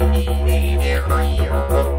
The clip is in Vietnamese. Leave it right here.